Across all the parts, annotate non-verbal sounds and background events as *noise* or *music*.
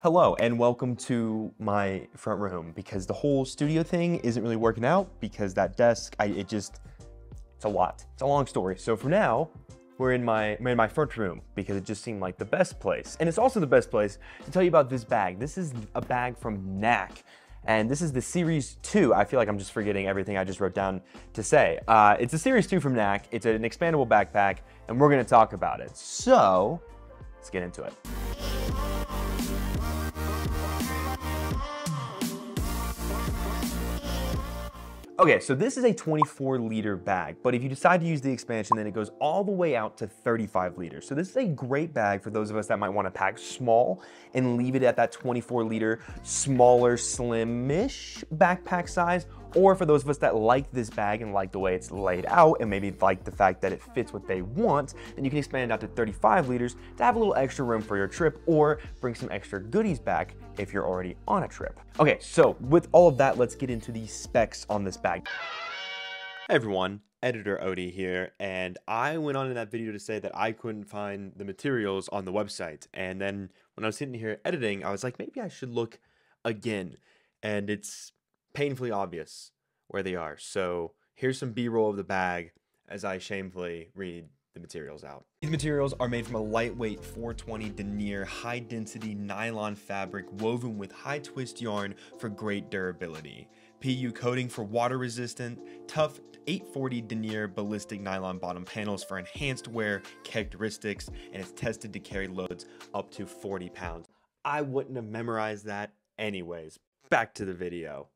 Hello and welcome to my front room because the whole studio thing isn't really working out because that desk, I, it just, it's a lot. It's a long story. So for now, we're in my we're in my front room because it just seemed like the best place. And it's also the best place to tell you about this bag. This is a bag from Knack. And this is the Series 2. I feel like I'm just forgetting everything I just wrote down to say. Uh, it's a Series 2 from Knack. It's an expandable backpack, and we're gonna talk about it. So, let's get into it. Okay, so this is a 24 liter bag, but if you decide to use the expansion, then it goes all the way out to 35 liters. So this is a great bag for those of us that might wanna pack small and leave it at that 24 liter, smaller, slim-ish backpack size, or for those of us that like this bag and like the way it's laid out and maybe like the fact that it fits what they want, then you can expand it out to 35 liters to have a little extra room for your trip or bring some extra goodies back if you're already on a trip. Okay, so with all of that, let's get into the specs on this bag. Hey everyone, editor Odie here, and I went on in that video to say that I couldn't find the materials on the website. And then when I was sitting here editing, I was like, maybe I should look again. And it's painfully obvious where they are. So here's some B-roll of the bag as I shamefully read the materials out. These materials are made from a lightweight 420 denier high density nylon fabric woven with high twist yarn for great durability. PU coating for water resistant, tough 840 denier ballistic nylon bottom panels for enhanced wear characteristics, and it's tested to carry loads up to 40 pounds. I wouldn't have memorized that anyways. Back to the video.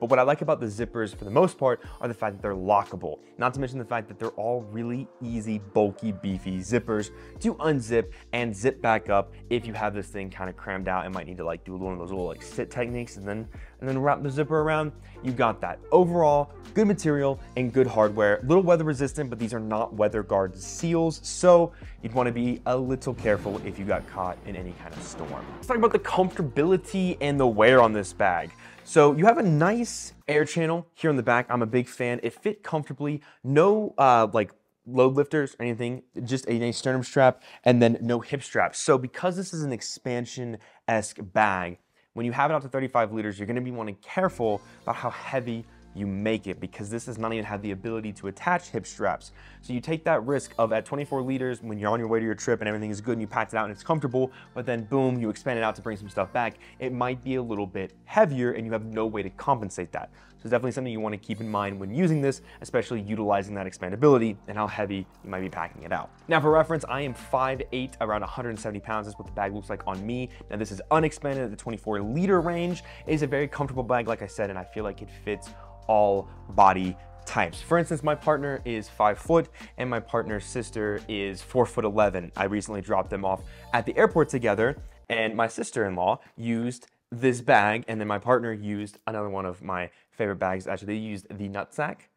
But what I like about the zippers for the most part are the fact that they're lockable. Not to mention the fact that they're all really easy, bulky, beefy zippers to unzip and zip back up if you have this thing kind of crammed out and might need to like do one of those little like sit techniques and then and then wrap the zipper around. You got that. Overall, good material and good hardware. Little weather resistant, but these are not weather guard seals, so you'd want to be a little careful if you got caught in any kind of storm. Let's talk about the comfortability and the wear on this bag. So you have a nice air channel here on the back. I'm a big fan. It fit comfortably. No uh, like load lifters or anything, just a nice sternum strap and then no hip straps. So because this is an expansion-esque bag, when you have it out to 35 liters, you're gonna be wanting careful about how heavy you make it because this does not even have the ability to attach hip straps. So you take that risk of at 24 liters when you're on your way to your trip and everything is good and you packed it out and it's comfortable, but then boom, you expand it out to bring some stuff back. It might be a little bit heavier and you have no way to compensate that. So it's definitely something you want to keep in mind when using this, especially utilizing that expandability and how heavy you might be packing it out. Now for reference, I am 5'8", around 170 pounds. That's what the bag looks like on me. Now this is unexpanded at the 24 liter range. It is a very comfortable bag, like I said, and I feel like it fits all body types. For instance, my partner is five foot and my partner's sister is four foot 11. I recently dropped them off at the airport together and my sister-in-law used this bag and then my partner used another one of my favorite bags. Actually, they used the nutsack.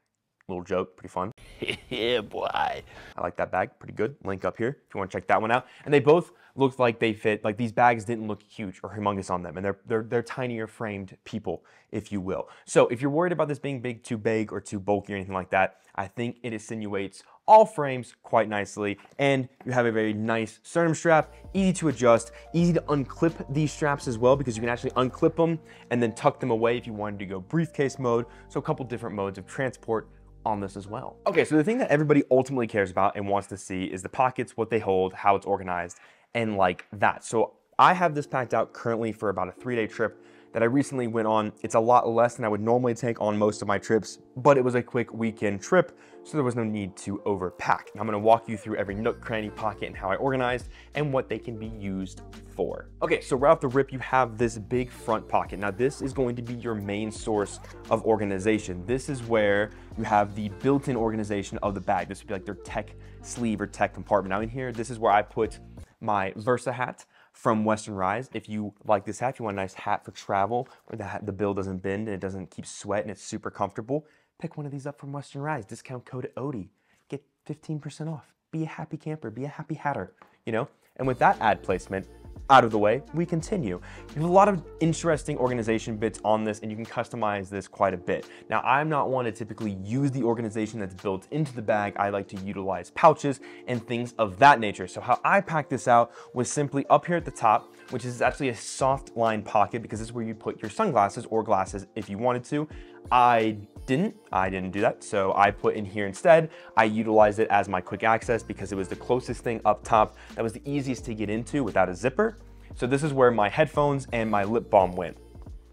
Little joke, pretty fun. *laughs* yeah, boy. I like that bag, pretty good. Link up here if you want to check that one out. And they both looked like they fit, like these bags didn't look huge or humongous on them. And they're, they're, they're tinier framed people, if you will. So if you're worried about this being big, too big, or too bulky or anything like that, I think it insinuates all frames quite nicely. And you have a very nice sternum strap, easy to adjust, easy to unclip these straps as well because you can actually unclip them and then tuck them away if you wanted to go briefcase mode. So a couple different modes of transport on this as well. Okay, so the thing that everybody ultimately cares about and wants to see is the pockets, what they hold, how it's organized, and like that. So I have this packed out currently for about a three day trip that I recently went on. It's a lot less than I would normally take on most of my trips, but it was a quick weekend trip, so there was no need to overpack. I'm gonna walk you through every nook, cranny, pocket, and how I organized and what they can be used for. Okay, so right off the rip, you have this big front pocket. Now this is going to be your main source of organization. This is where you have the built-in organization of the bag. This would be like their tech sleeve or tech compartment. Now in here, this is where I put my Versa hat from Western Rise. If you like this hat, if you want a nice hat for travel, where the, hat, the bill doesn't bend and it doesn't keep sweat and it's super comfortable, pick one of these up from Western Rise. Discount code ODIE. Get 15% off. Be a happy camper. Be a happy hatter, you know? And with that ad placement, out of the way, we continue. Have a lot of interesting organization bits on this and you can customize this quite a bit. Now, I'm not one to typically use the organization that's built into the bag. I like to utilize pouches and things of that nature. So how I packed this out was simply up here at the top, which is actually a soft line pocket because this is where you put your sunglasses or glasses if you wanted to. I didn't, I didn't do that. So I put in here instead, I utilized it as my quick access because it was the closest thing up top that was the easiest to get into without a zipper. So this is where my headphones and my lip balm went.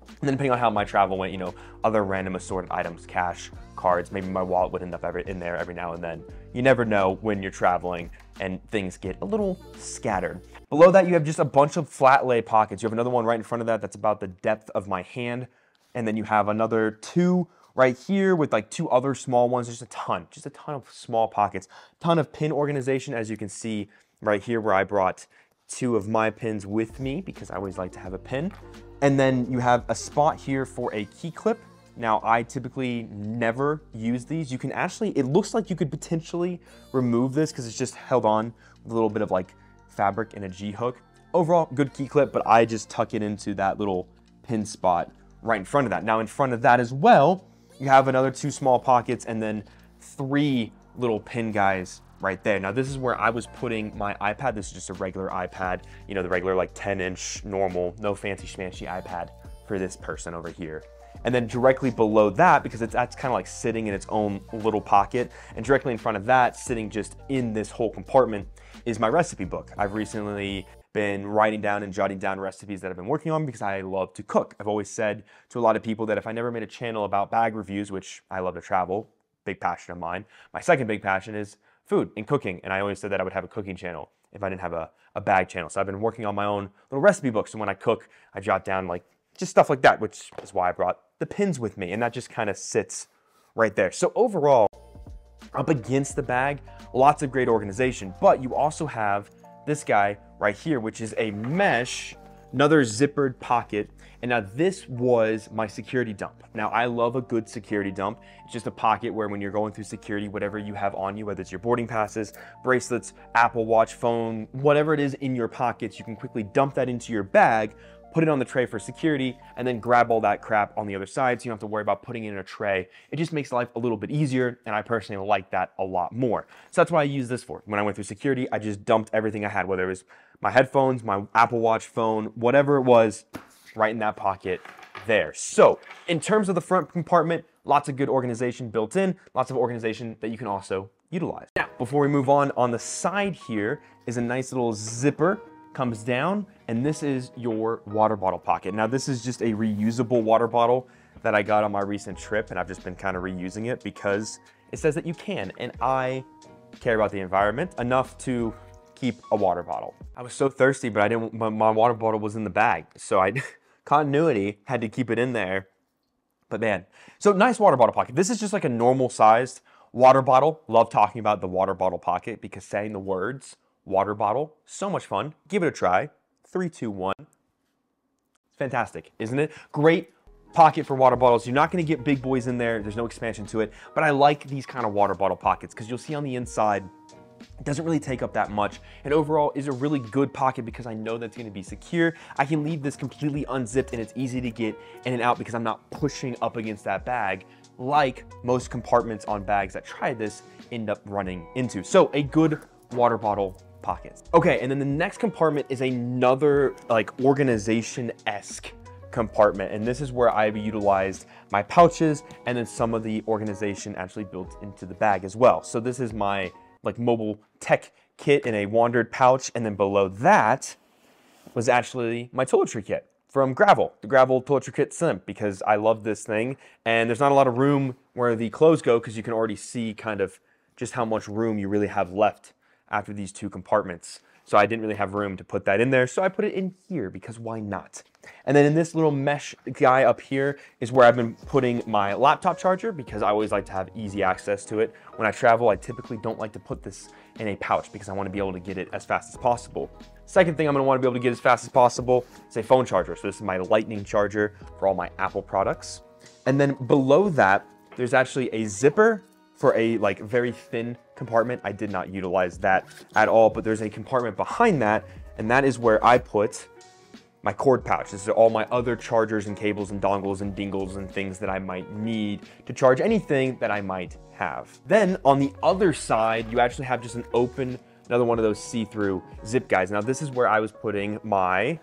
And then depending on how my travel went, you know, other random assorted items, cash, cards, maybe my wallet would end up every, in there every now and then. You never know when you're traveling and things get a little scattered. Below that, you have just a bunch of flat lay pockets. You have another one right in front of that that's about the depth of my hand. And then you have another two right here with like two other small ones. Just a ton, just a ton of small pockets. Ton of pin organization, as you can see right here where I brought two of my pins with me because I always like to have a pin. And then you have a spot here for a key clip. Now, I typically never use these. You can actually, it looks like you could potentially remove this because it's just held on with a little bit of like fabric and a G-hook. Overall, good key clip, but I just tuck it into that little pin spot right in front of that. Now, in front of that as well, you have another two small pockets and then three little pin guys right there. Now this is where I was putting my iPad. This is just a regular iPad, you know, the regular like 10 inch normal, no fancy schmancy iPad for this person over here. And then directly below that, because it's that's kind of like sitting in its own little pocket, and directly in front of that, sitting just in this whole compartment, is my recipe book. I've recently been writing down and jotting down recipes that I've been working on because I love to cook. I've always said to a lot of people that if I never made a channel about bag reviews, which I love to travel, big passion of mine, my second big passion is food and cooking. And I always said that I would have a cooking channel if I didn't have a, a bag channel. So I've been working on my own little recipe books. And when I cook, I jot down like just stuff like that, which is why I brought the pins with me. And that just kind of sits right there. So overall, up against the bag, lots of great organization, but you also have this guy right here, which is a mesh, another zippered pocket and now this was my security dump. Now I love a good security dump. It's just a pocket where when you're going through security, whatever you have on you, whether it's your boarding passes, bracelets, Apple Watch, phone, whatever it is in your pockets, you can quickly dump that into your bag, put it on the tray for security, and then grab all that crap on the other side so you don't have to worry about putting it in a tray. It just makes life a little bit easier, and I personally like that a lot more. So that's why I use this for. When I went through security, I just dumped everything I had, whether it was my headphones, my Apple Watch phone, whatever it was, right in that pocket there. So in terms of the front compartment, lots of good organization built in, lots of organization that you can also utilize. Now, before we move on, on the side here is a nice little zipper comes down and this is your water bottle pocket. Now this is just a reusable water bottle that I got on my recent trip and I've just been kind of reusing it because it says that you can and I care about the environment enough to keep a water bottle. I was so thirsty, but I didn't, my, water bottle was in the bag. So I *laughs* continuity, had to keep it in there. But man, so nice water bottle pocket. This is just like a normal sized water bottle. Love talking about the water bottle pocket because saying the words water bottle, so much fun. Give it a try. Three, two, one. Fantastic, isn't it? Great pocket for water bottles. You're not gonna get big boys in there. There's no expansion to it, but I like these kind of water bottle pockets because you'll see on the inside, doesn't really take up that much and overall is a really good pocket because I know that's gonna be secure. I can leave this completely unzipped and it's easy to get in and out because I'm not pushing up against that bag like most compartments on bags that try this end up running into. So a good water bottle pocket. Okay, and then the next compartment is another like organization-esque compartment. And this is where I've utilized my pouches and then some of the organization actually built into the bag as well. So this is my like mobile tech kit in a WANDRD pouch. And then below that was actually my toiletry kit from Gravel, the Gravel Toiletry Kit Slim, because I love this thing. And there's not a lot of room where the clothes go because you can already see kind of just how much room you really have left after these two compartments. So I didn't really have room to put that in there. So I put it in here because why not? And then in this little mesh guy up here is where I've been putting my laptop charger because I always like to have easy access to it. When I travel, I typically don't like to put this in a pouch because I want to be able to get it as fast as possible. Second thing I'm want to be able to get as fast as possible is a phone charger. So this is my lightning charger for all my Apple products. And then below that, there's actually a zipper for a like very thin compartment. I did not utilize that at all, but there's a compartment behind that and that is where I put my cord pouch. This is all my other chargers and cables and dongles and dingles and things that I might need to charge anything that I might have. Then on the other side, you actually have just an open, another one of those see-through zip guys. Now this is where I was putting my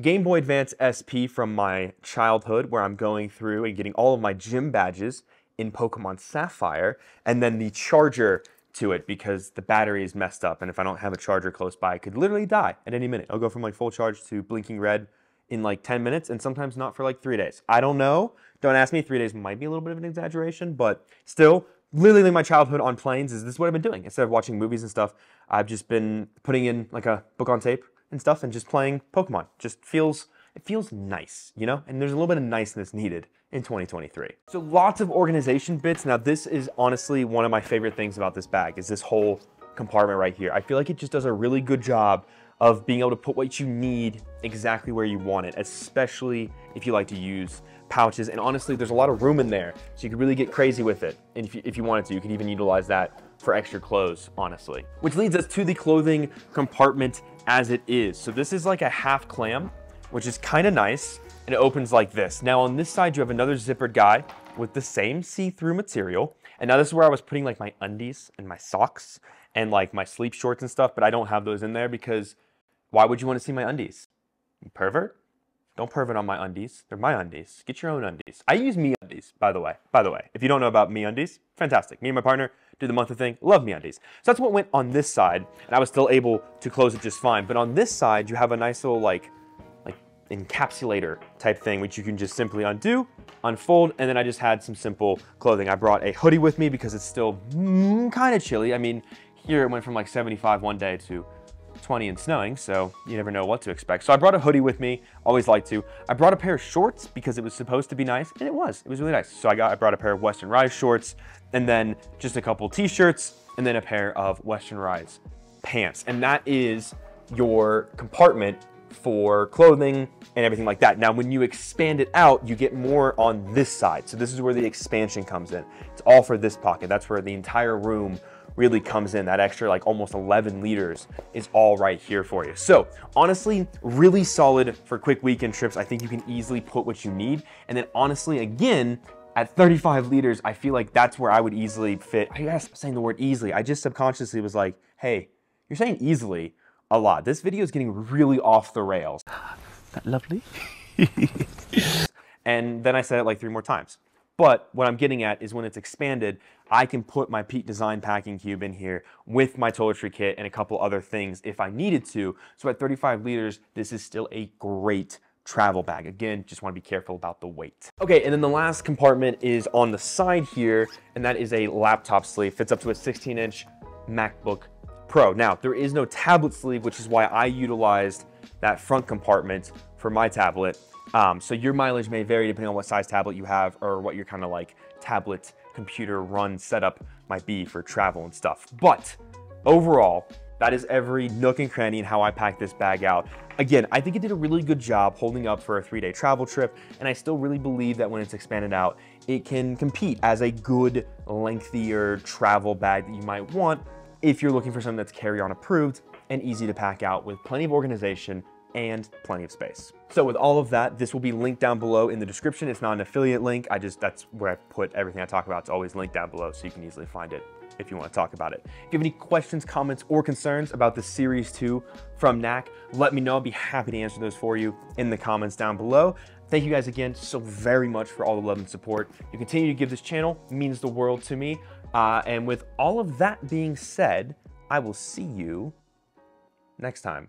Game Boy Advance SP from my childhood where I'm going through and getting all of my gym badges in Pokemon Sapphire and then the charger to it because the battery is messed up and if I don't have a charger close by, I could literally die at any minute. I'll go from like full charge to blinking red in like 10 minutes and sometimes not for like three days. I don't know. Don't ask me. Three days might be a little bit of an exaggeration, but still, literally my childhood on planes is this is what I've been doing. Instead of watching movies and stuff, I've just been putting in like a book on tape and stuff and just playing Pokemon. Just feels, it feels nice, you know? And there's a little bit of niceness needed in 2023. So lots of organization bits. Now this is honestly one of my favorite things about this bag is this whole compartment right here. I feel like it just does a really good job of being able to put what you need exactly where you want it, especially if you like to use pouches. And honestly, there's a lot of room in there, so you can really get crazy with it. And if you, if you wanted to, you could even utilize that for extra clothes, honestly. Which leads us to the clothing compartment as it is. So this is like a half clam, which is kind of nice and it opens like this. Now on this side, you have another zippered guy with the same see-through material. And now this is where I was putting like my undies and my socks and like my sleep shorts and stuff, but I don't have those in there because why would you want to see my undies? You pervert? Don't pervert on my undies. They're my undies. Get your own undies. I use MeUndies, by the way. By the way, if you don't know about MeUndies, fantastic. Me and my partner do the monthly thing. Love MeUndies. So that's what went on this side, and I was still able to close it just fine. But on this side, you have a nice little like encapsulator type thing, which you can just simply undo, unfold, and then I just had some simple clothing. I brought a hoodie with me because it's still mm, kind of chilly. I mean, here it went from like 75 one day to 20 and snowing, so you never know what to expect. So I brought a hoodie with me, always like to. I brought a pair of shorts because it was supposed to be nice, and it was. It was really nice. So I got I brought a pair of Western Rise shorts, and then just a couple t-shirts, and then a pair of Western Rise pants. And that is your compartment for clothing and everything like that. Now, when you expand it out, you get more on this side. So this is where the expansion comes in. It's all for this pocket. That's where the entire room really comes in. That extra like almost 11 liters is all right here for you. So honestly, really solid for quick weekend trips. I think you can easily put what you need. And then honestly, again, at 35 liters, I feel like that's where I would easily fit. I guess saying the word easily. I just subconsciously was like, hey, you're saying easily a lot. This video is getting really off the rails. that lovely? *laughs* and then I said it like three more times. But what I'm getting at is when it's expanded, I can put my Peak Design packing cube in here with my toiletry kit and a couple other things if I needed to. So at 35 liters, this is still a great travel bag. Again, just want to be careful about the weight. Okay, and then the last compartment is on the side here, and that is a laptop sleeve. Fits up to a 16 inch MacBook Pro. Now, there is no tablet sleeve, which is why I utilized that front compartment for my tablet. Um, so your mileage may vary depending on what size tablet you have or what your kind of like tablet computer run setup might be for travel and stuff. But overall, that is every nook and cranny and how I packed this bag out. Again, I think it did a really good job holding up for a three-day travel trip, and I still really believe that when it's expanded out, it can compete as a good, lengthier travel bag that you might want if you're looking for something that's carry-on approved and easy to pack out with plenty of organization and plenty of space. So with all of that, this will be linked down below in the description. It's not an affiliate link. I just, that's where I put everything I talk about. It's always linked down below so you can easily find it if you want to talk about it. If you have any questions, comments, or concerns about the Series 2 from Knack, let me know. I'll be happy to answer those for you in the comments down below. Thank you guys again so very much for all the love and support. You continue to give this channel, means the world to me. Uh, and with all of that being said, I will see you next time.